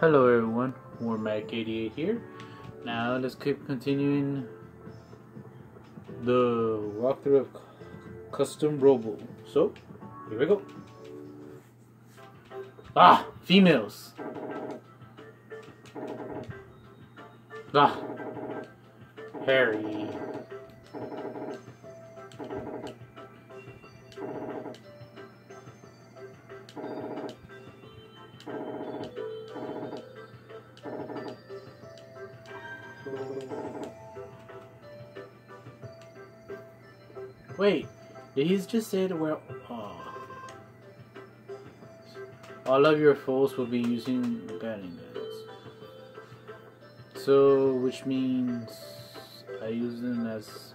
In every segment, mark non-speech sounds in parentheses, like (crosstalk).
Hello everyone, Warmac88 here. Now let's keep continuing the walkthrough of Custom Robo. So, here we go. Ah, females. Ah, Harry. Wait, did he just say to where? Oh. All of your foes will be using gatling guns. So, which means I use them as.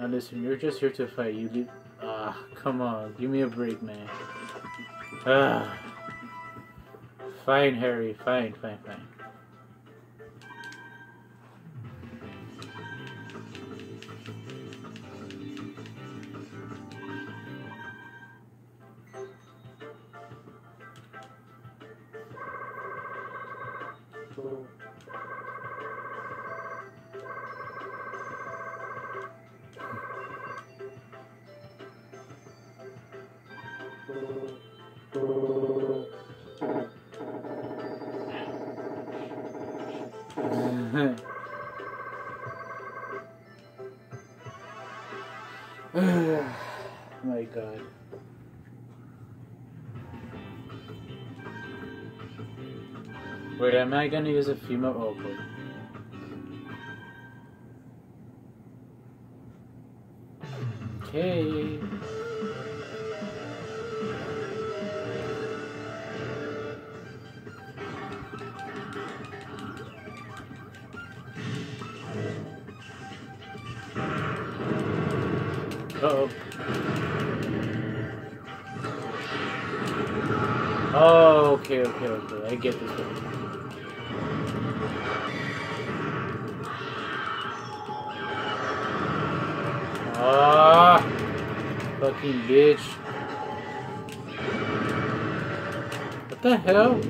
Now listen, you're just here to fight. You leave. Ah, come on, give me a break, man. Ah. Fine, Harry. Fine, fine, fine. (laughs) Oh my god. Wait, am I gonna use a female? Oh, okay. Okay. Uh-oh. Oh, okay, okay, okay. I get this one. Fucking bitch. What the hell?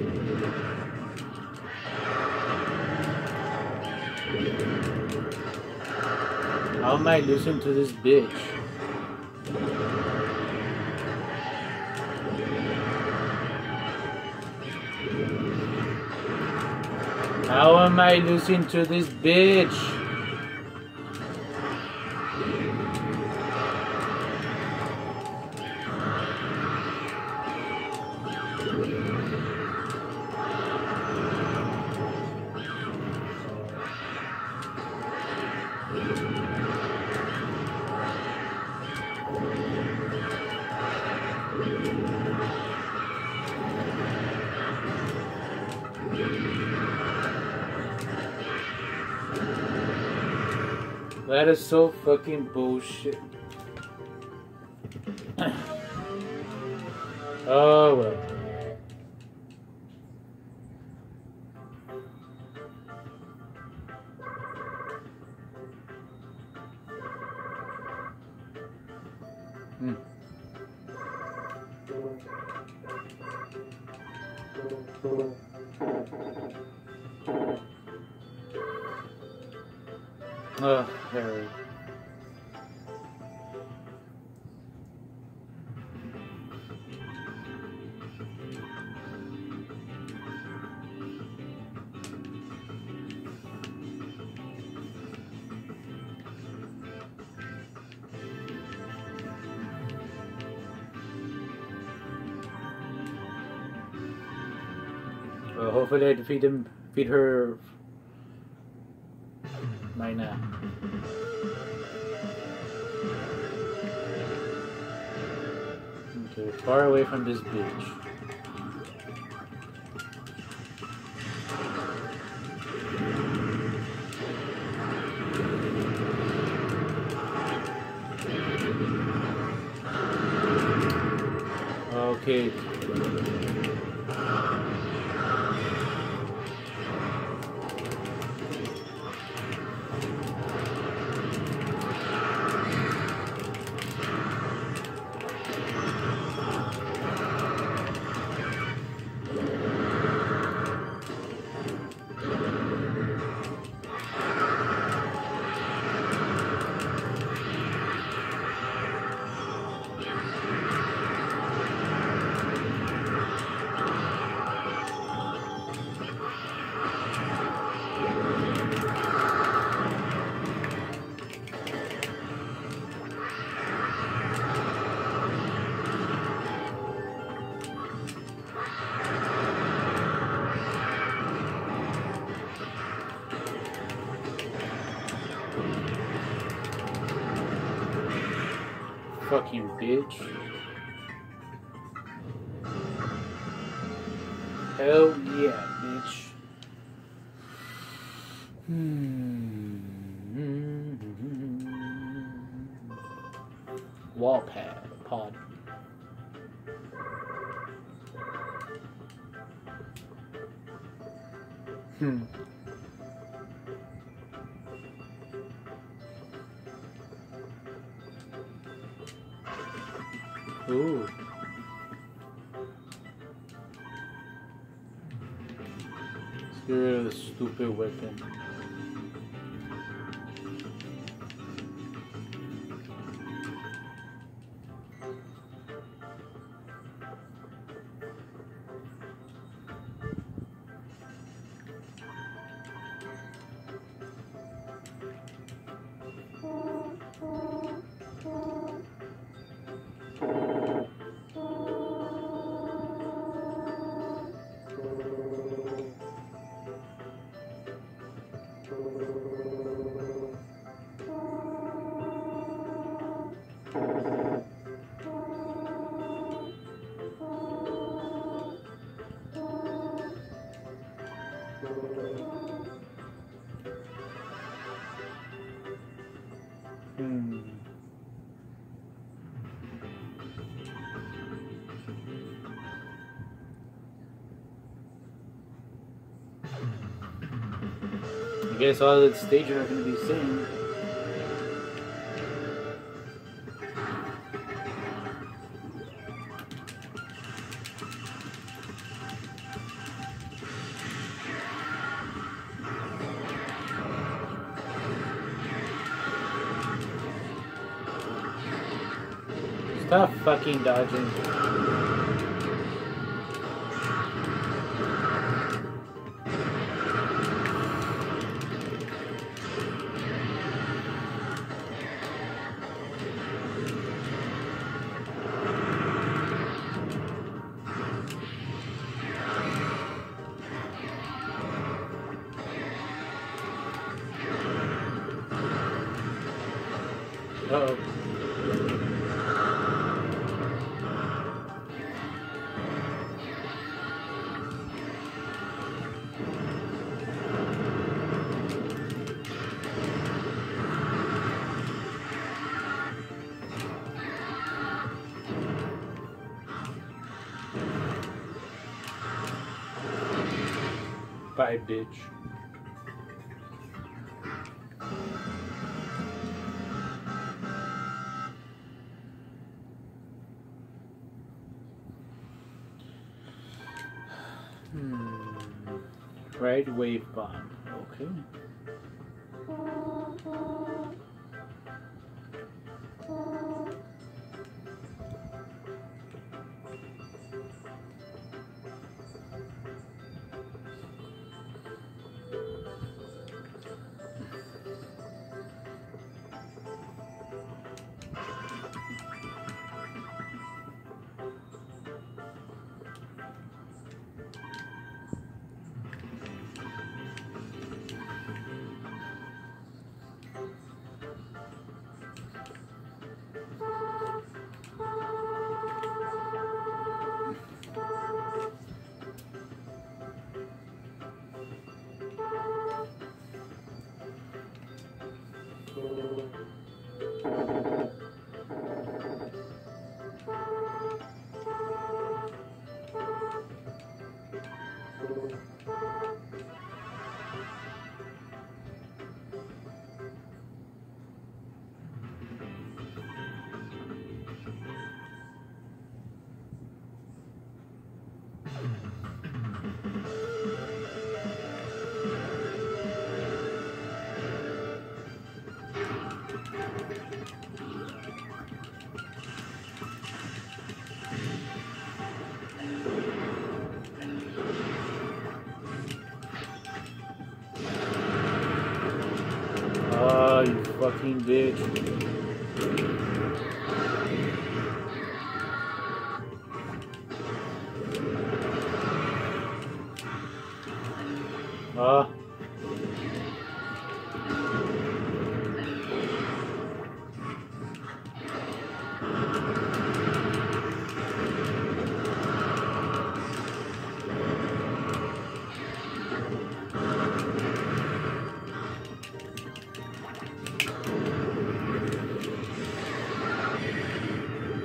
How am I losing to this bitch? How am I losing to this bitch? That is so fucking bullshit. (sighs) oh well. Hmm. Ugh, Harry. Well, hopefully I defeat him, defeat her right uh, now. Okay, far away from this beach. Fucking bitch. Hell yeah, bitch. Hmm. Wall pad pod. Hmm. Ooh. Let's get rid of the stupid weapon. Guess all the stages are going to be same. Stop fucking dodging. Bye, bitch. Hmm. Right wave bomb. Okay. Oh, you fucking bitch.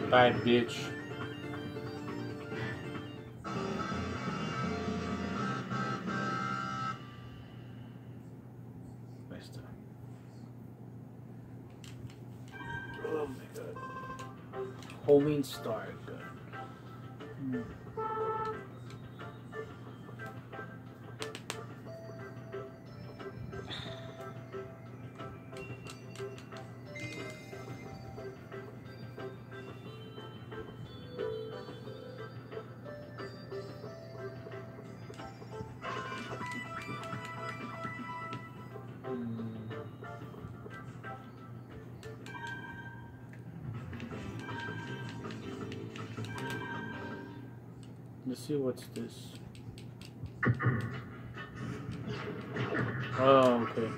Bye, bitch. Oh my god. Homing star see what's this. Oh, okay.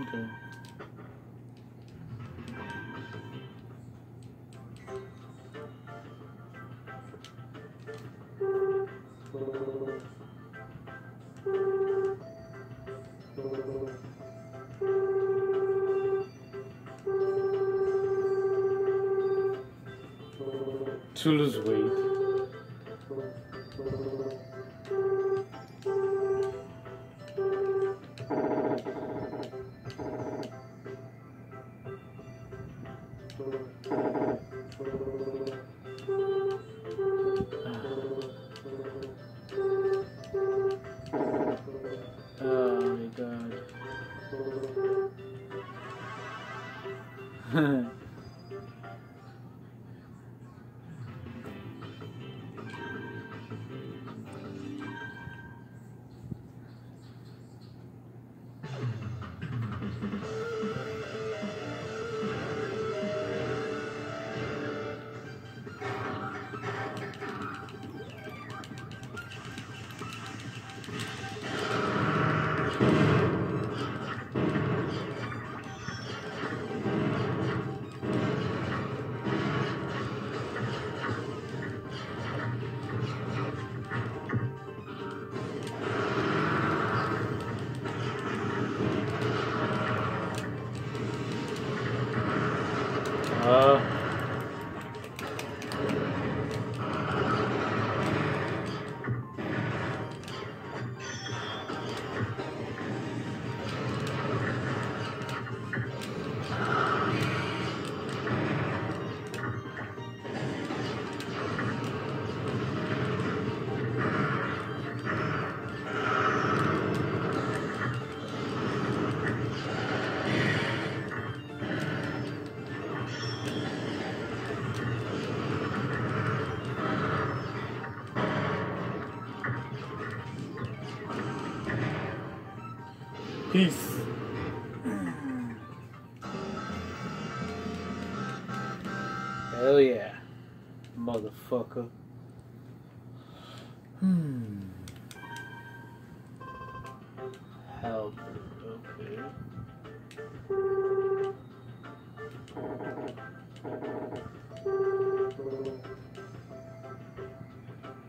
Okay. To lose weight.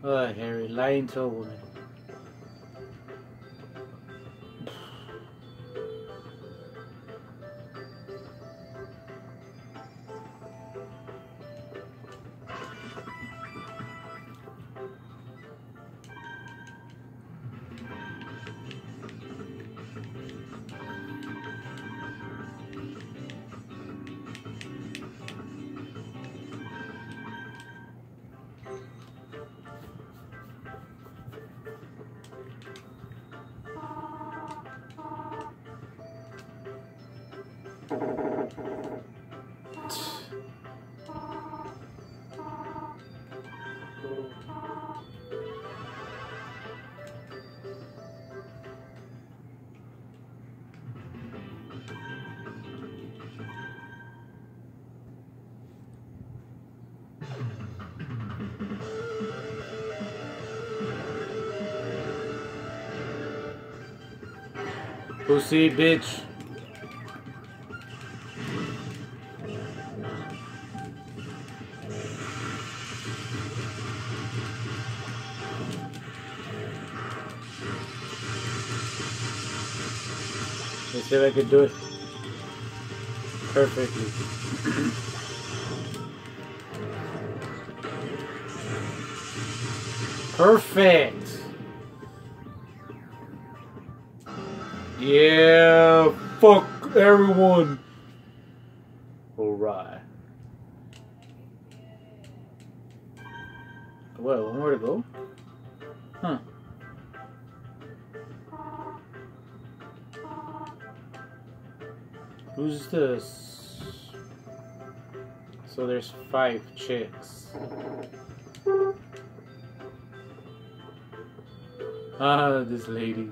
Oh, Harry, lying to a woman. Pussy bitch. I could do it perfectly. Perfect! Yeah, fuck everyone! Alright. Well, one more to go? Huh. Who's this? So there's five chicks. Ah, this lady.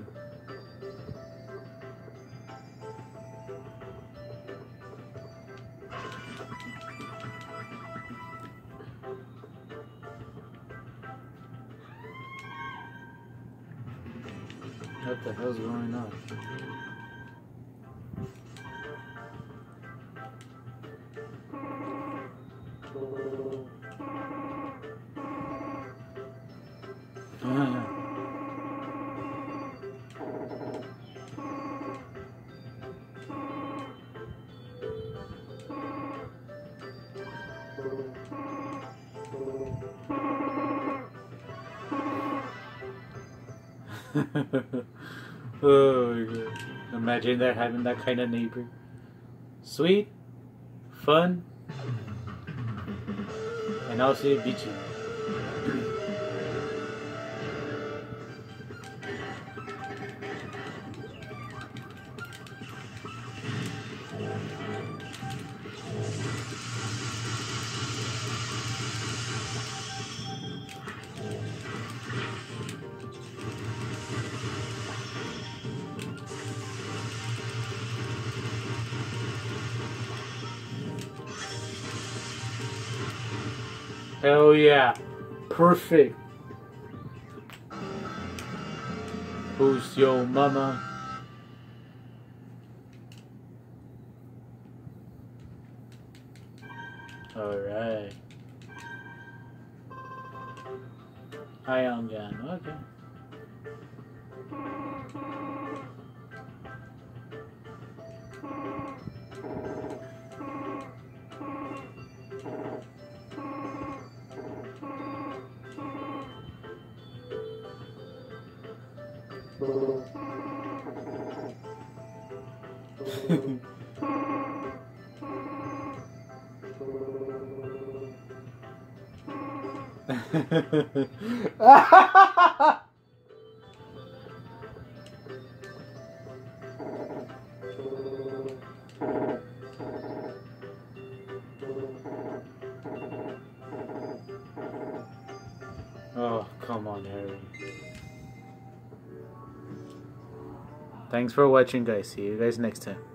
What the hell's going on? (laughs) oh. Imagine that having that kind of neighbor. Sweet, fun, and also beachy. Hell yeah. Perfect. Who's your mama? Alright. Hi, Gun. Okay. (laughs) oh, (laughs) Thanks for watching, guys. See you guys next time.